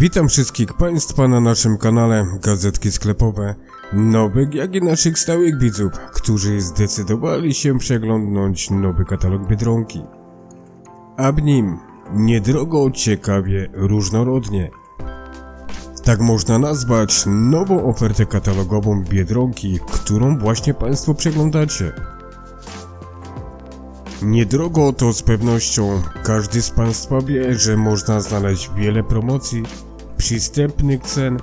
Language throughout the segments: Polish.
Witam wszystkich Państwa na naszym kanale Gazetki Sklepowe, nowych jak i naszych stałych widzów, którzy zdecydowali się przeglądnąć nowy katalog Biedronki. A w nim niedrogo, ciekawie, różnorodnie. Tak można nazwać nową ofertę katalogową Biedronki, którą właśnie Państwo przeglądacie. Niedrogo to z pewnością. Każdy z Państwa wie, że można znaleźć wiele promocji, przystępnych cen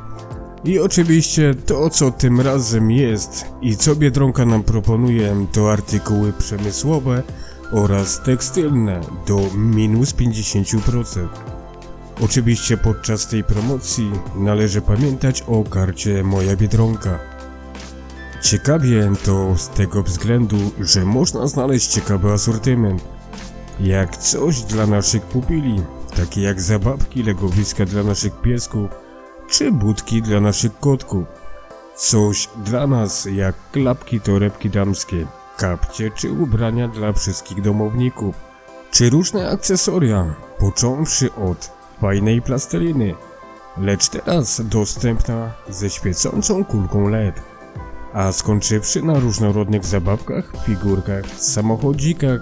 i oczywiście to co tym razem jest i co Biedronka nam proponuje to artykuły przemysłowe oraz tekstylne do minus 50%. Oczywiście podczas tej promocji należy pamiętać o karcie Moja Biedronka. Ciekawie to z tego względu, że można znaleźć ciekawy asortyment. Jak coś dla naszych pupili, takie jak zabawki, legowiska dla naszych piesków, czy budki dla naszych kotków. Coś dla nas jak klapki torebki damskie, kapcie czy ubrania dla wszystkich domowników, czy różne akcesoria, począwszy od fajnej plasteliny, lecz teraz dostępna ze świecącą kulką LED a skończywszy na różnorodnych zabawkach, figurkach, samochodzikach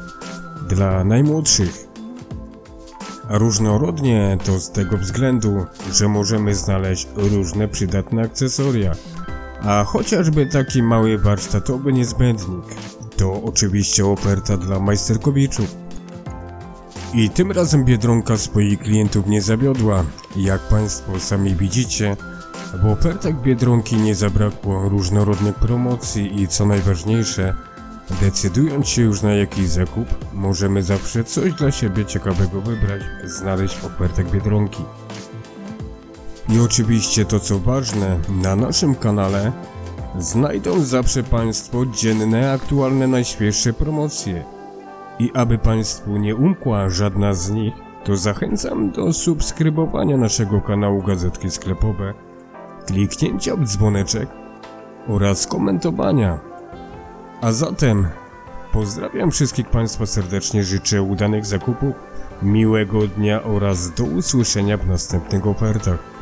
dla najmłodszych. Różnorodnie to z tego względu, że możemy znaleźć różne przydatne akcesoria, a chociażby taki mały warsztatowy niezbędnik. To oczywiście oferta dla majsterkowiczów. I tym razem Biedronka swoich klientów nie zawiodła. Jak Państwo sami widzicie, w ofertach Biedronki nie zabrakło różnorodnych promocji i co najważniejsze, decydując się już na jakiś zakup, możemy zawsze coś dla siebie ciekawego wybrać, znaleźć w ofertach Biedronki. I oczywiście to co ważne, na naszym kanale znajdą zawsze Państwo dzienne, aktualne, najświeższe promocje. I aby Państwu nie umkła żadna z nich, to zachęcam do subskrybowania naszego kanału Gazetki Sklepowe kliknięcia w dzwoneczek oraz komentowania. A zatem pozdrawiam wszystkich Państwa serdecznie, życzę udanych zakupów, miłego dnia oraz do usłyszenia w następnych ofertach.